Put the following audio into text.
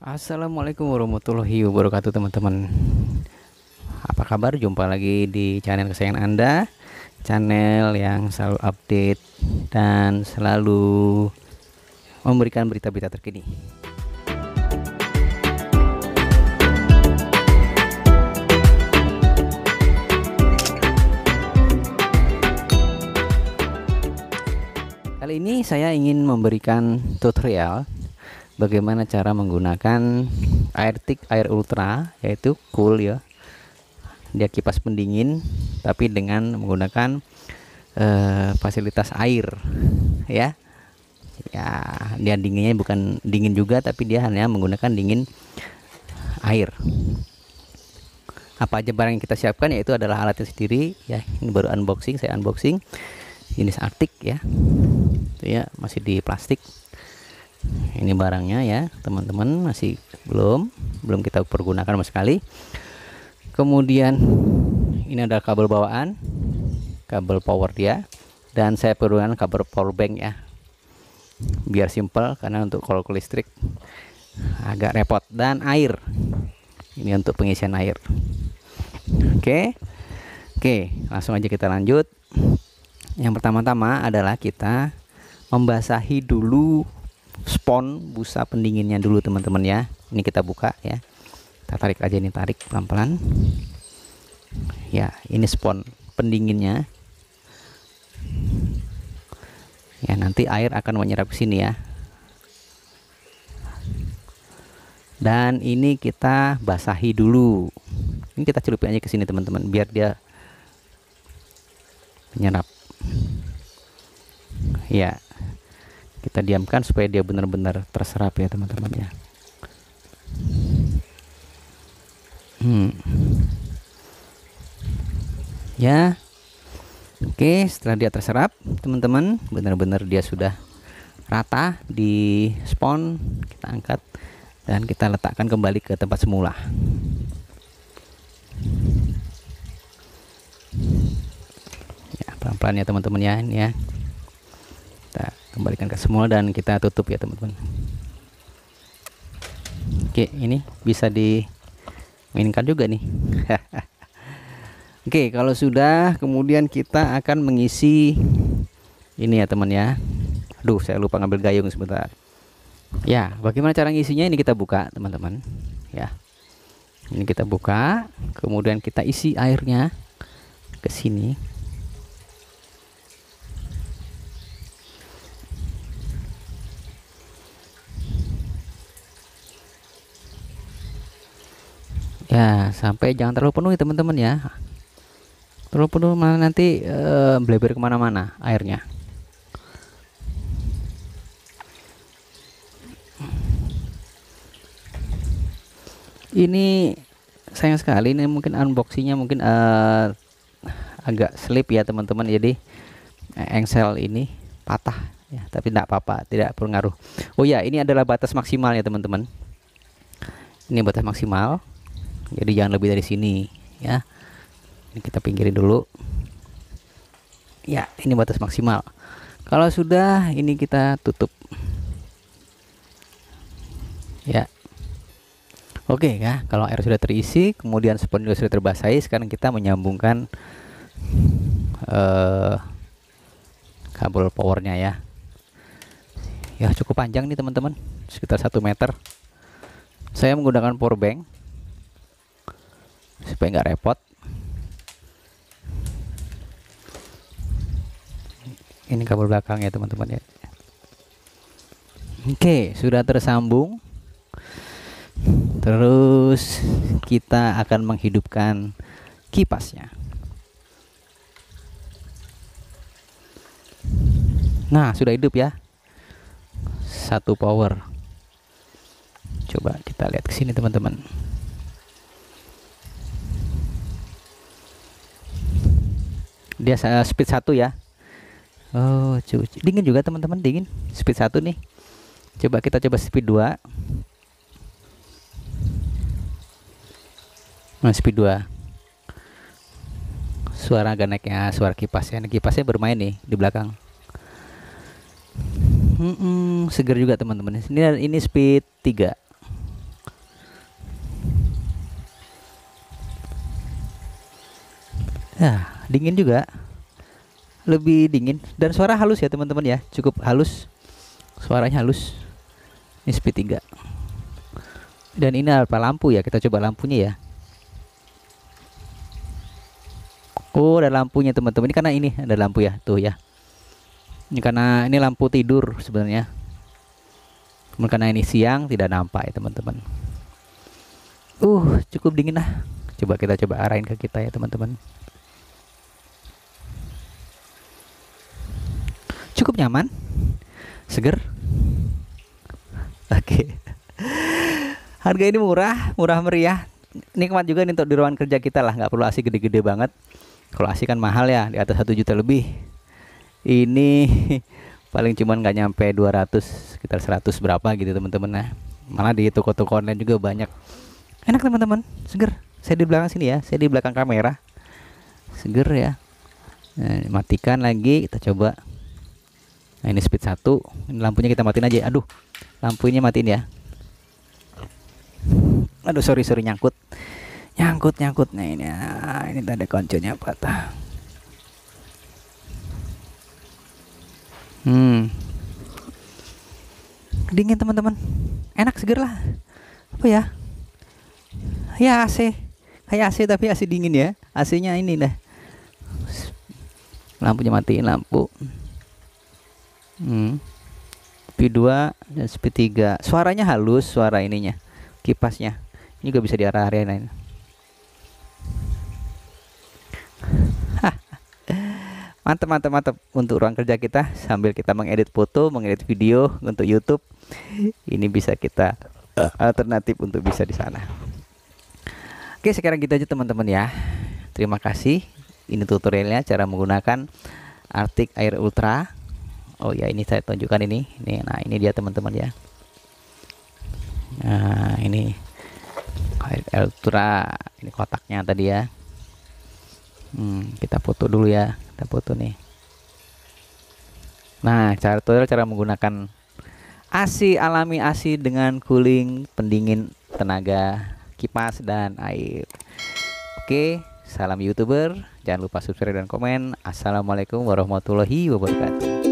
Assalamualaikum warahmatullahi wabarakatuh teman-teman. Apa kabar? Jumpa lagi di channel kesayangan Anda. Channel yang selalu update Dan selalu Memberikan berita-berita terkini. Kali ini saya ingin memberikan tutorial bagaimana cara menggunakan air tik air ultra yaitu cool ya. Dia kipas pendingin tapi dengan menggunakan uh, fasilitas air ya. Ya dia dinginnya bukan dingin juga tapi dia hanya menggunakan dingin air. Apa aja barang yang kita siapkan yaitu adalah alatnya sendiri ya. Ini baru unboxing saya unboxing. Jenis artik ya. Itu ya masih di plastik ini barangnya ya teman-teman masih belum belum kita pergunakan sama sekali. Kemudian ini ada kabel bawaan kabel power dia dan saya perlukan kabel power bank ya. Biar simple karena untuk kalau listrik agak repot. Dan air ini untuk pengisian air. Oke oke langsung aja kita lanjut. Yang pertama-tama adalah kita membasahi dulu spon busa pendinginnya dulu teman-teman ya. Ini kita buka ya. Kita tarik aja ini tarik pelan-pelan. Ya ini spon pendinginnya. Ya nanti air akan menyerap ke sini ya. Dan ini kita basahi dulu. Ini kita celupin aja ke sini teman-teman biar dia menyerap. Ya kita diamkan supaya dia benar-benar terserap ya teman-teman ya. Hmm. ya. Oke setelah dia terserap teman-teman benar-benar dia sudah rata di spon kita angkat dan kita letakkan kembali ke tempat semula. Ya pelan-pelan ya teman-teman ya ini ya kembalikan ke semula dan kita tutup ya teman-teman. Oke ini bisa dimainkan juga nih. Oke kalau sudah kemudian kita akan mengisi ini ya teman ya. Aduh saya lupa ngambil gayung sebentar. Ya bagaimana cara ngisinya? Ini kita buka teman-teman. Ya. Ini kita buka kemudian kita isi airnya ke sini ya sampai jangan terlalu penuh ya teman-teman ya. Terlalu penuh malah nanti e, bleber ke mana-mana airnya. Ini sayang sekali ini mungkin unboxingnya mungkin uh, agak slip ya teman-teman. Jadi engsel ini patah ya. Tapi tidak apa-apa tidak berpengaruh. Oh ya ini adalah batas maksimal ya teman-teman. Ini batas maksimal jadi jangan lebih dari sini ya. Ini kita pinggirin dulu. Ya ini batas maksimal. Kalau sudah ini kita tutup. Ya. Oke ya. Kalau air sudah terisi kemudian spon juga sudah terbasahi sekarang kita menyambungkan uh, kabel powernya ya. Ya cukup panjang nih teman-teman. Sekitar satu meter. Saya menggunakan power bank supaya nggak repot. Ini kabel belakang ya teman-teman ya. Oke sudah tersambung. Terus kita akan menghidupkan kipasnya. Nah sudah hidup ya. Satu power. Coba kita lihat ke sini teman-teman dia eh, speed satu ya. Oh cuci dingin juga teman-teman dingin. Speed satu nih. Coba kita coba speed 2 nah speed 2 suara agak naiknya suara kipasnya ini kipasnya bermain nih di belakang. Hmm, hmm, seger juga teman-teman. Ini ini speed 3 ya dingin juga. Lebih dingin. Dan suara halus ya teman-teman ya. Cukup halus. Suaranya halus. Ini speed 3 dan ini apa lampu ya. Kita coba lampunya ya. Oh ada lampunya teman-teman. Ini karena ini ada lampu ya. Tuh ya. Ini karena ini lampu tidur sebenarnya. Karena ini siang tidak nampak ya teman-teman. Uh cukup dingin lah. Coba kita coba arahin ke kita ya teman-teman cukup nyaman? Seger? Oke. Okay. harga ini murah murah meriah. Nikmat juga nih untuk di ruangan kerja kita lah nggak perlu asi gede-gede banget. Kalau asi kan mahal ya di atas satu juta lebih. Ini paling cuman nggak nyampe 200 sekitar 100 berapa gitu teman-teman nah malah di toko-toko online juga banyak. Enak teman-teman seger. Saya di belakang sini ya saya di belakang kamera. Seger ya. Nah, matikan lagi kita coba nah ini speed 1 ini lampunya kita matiin aja. Aduh lampunya matiin ya. Aduh sorry sorry nyangkut. Nyangkut nyangkut. Nah ini ah, ini tanda konconya patah. Hmm. Dingin teman-teman. Enak seger lah apa ya? Ya AC kayak AC tapi AC dingin ya. AC nya ini dah. Lampunya matiin lampu hmm. speed 2 dan speed 3 suaranya halus suara ininya kipasnya. Ini juga bisa diarah-arahin mantap mantap mantap untuk ruang kerja kita sambil kita mengedit foto mengedit video untuk YouTube ini bisa kita alternatif untuk bisa di sana. Oke sekarang gitu aja teman-teman ya. Terima kasih. Ini tutorialnya cara menggunakan Arctic Air Ultra oh ya ini saya tunjukkan ini. Nih nah ini dia teman-teman ya. Nah ini ultra ini kotaknya tadi ya. Hmm, kita foto dulu ya. Kita foto nih. Nah cara tutorial cara menggunakan AC alami AC dengan cooling pendingin tenaga kipas dan air. Oke salam youtuber. Jangan lupa subscribe dan komen. Assalamualaikum warahmatullahi wabarakatuh